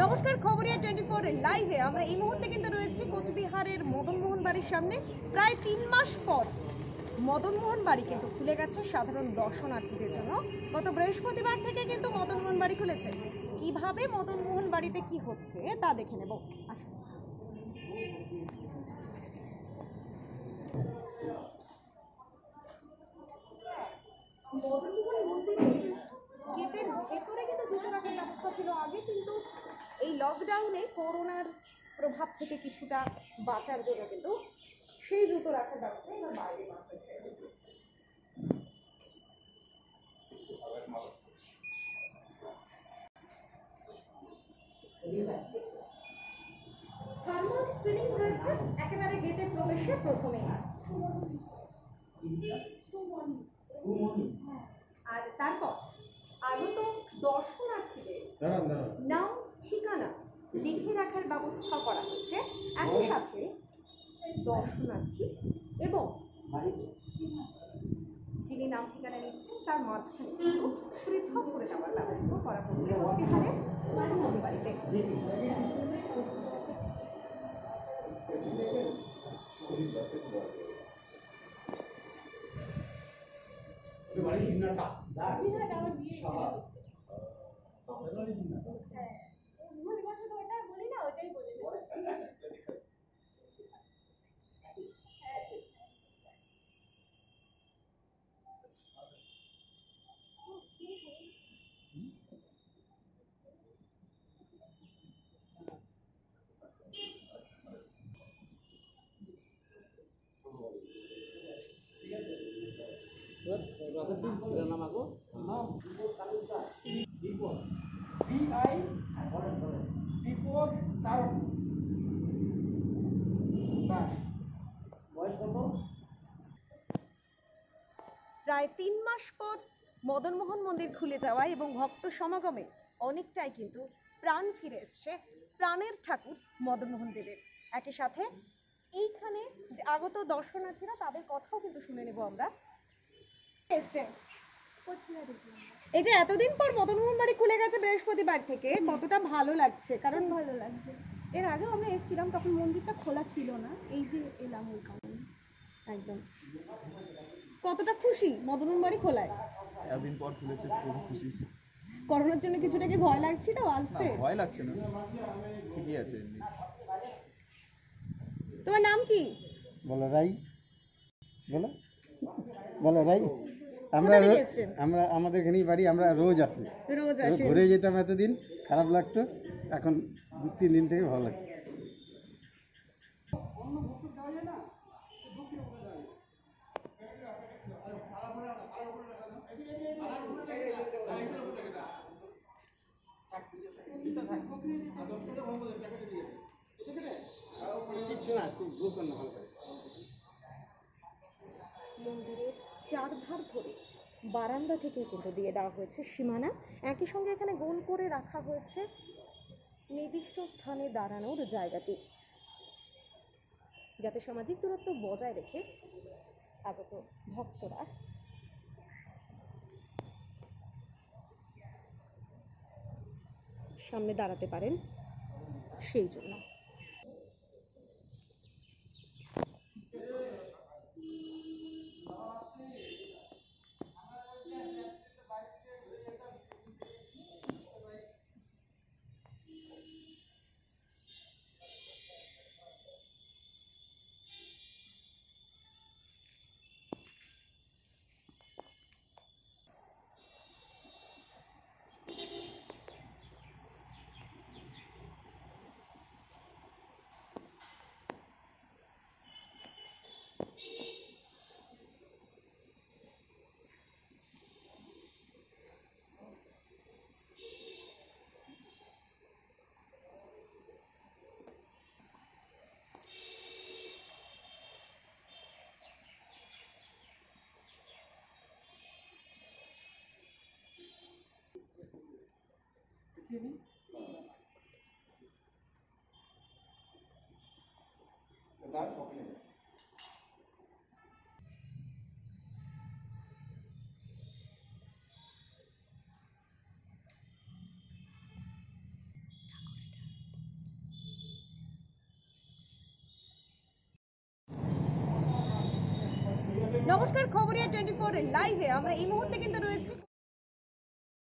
নমস্কার Khabariya twenty four লাইভে আমরা এই মুহূর্তে কিন্তু রয়েছি কোচবিহারের মদনমোহন বাড়ির সামনে। প্রায় তিন মাস পর মদনমোহন বাড়ি কিন্তু খুলে গেছে সাধারণ দর্শনার্থীদের জন্য। গত বৃহস্পতিবার থেকে কিন্তু মদনমোহন বাড়ি খুলেছে। কীভাবে মদনমোহন বাড়িতে কি হচ্ছে, তা দেখে নেব। ভেতরে কিন্তু ব্যবস্থা ছিল আগে, কিন্তু এই লকডাউনে করোনার প্রভাব থেকে কিছুটা বাঁচার জন্য কিন্তু সেই জুতো রাখার ব্যবস্থা এবার বাইরে হয়েছে। থার্মাল স্ক্রিনিং রয়েছে একেবারে গেটের প্রবেশে প্রথমেই আর তারপর আগত দর্শনার্থীদের। নাম ঠিকানা লিখে রাখার ব্যবস্থা করা হচ্ছে একই সাথে দর্শনার্থী এবং যিনি নাম ঠিকানা নিচ্ছেন তার মাঝখানে কিন্তু পৃথক করে দেওয়ার ব্যবস্থা করা হচ্ছে কোচবিহারে মধুমতি বাড়িতে না প্রায় তিন মাস পর মদনমোহন মন্দির খুলে যাওয়া এবং ভক্ত সমাগমে অনেকটাই কিন্তু প্রাণ ফিরে এসছে প্রাণের ঠাকুর মদনমোহন দেবের। একই সাথে এইখানে যে আগত দর্শনার্থীরা তাদের কথাও কিন্তু শুনে নেব আমরা। এসছেন এই যে এতদিন পর মদনমোহন বাড়ি খুলে গেছে বৃহস্পতিবার থেকে কতটা ভালো লাগছে? কারণ ভালো লাগছে। এর আগেও আমরা এসেছিলাম তখন মন্দিরটা খোলা ছিল না। এই যে এলাম ওই কারণে। একদম। কতটা খুশি মদনমোহন বাড়ি খোলায়? এতদিন পর খুলেছে খুব খুশি। করোনার জন্য কিছুটা কি ভয় লাগছিল আসতে? ভয় লাগছে না। ঠিকই আছে তোমার নাম কি? বলো রাই। বলো। বলো রাই। আমরা? আমরা আমাদের এখানেই বাড়ি আমরা রোজ আসি। রোজ রোজ আসেন। ঘুরে যেতাম এতদিন খারাপ লাগতো এখন দু তিন দিন থেকে ভালো লাগছে। কিচ্ছু না তুই ভুল কর। না ভালো করে। মন্দিরের চারধার ধরে বারান্দা থেকে কিন্তু দিয়ে দেওয়া হয়েছে সীমানা। একই সঙ্গে এখানে গোল করে রাখা হয়েছে নির্দিষ্ট স্থানে দাঁড়ানোর জায়গাটি। যাতে সামাজিক দূরত্ব বজায় রেখে আগত ভক্তরা সামনে দাঁড়াতে পারেন সেই জন্য। নমস্কার খবরিয়া টোয়েন্টি ফোর লাইভে আমরা এই মুহূর্তে কিন্তু রয়েছি।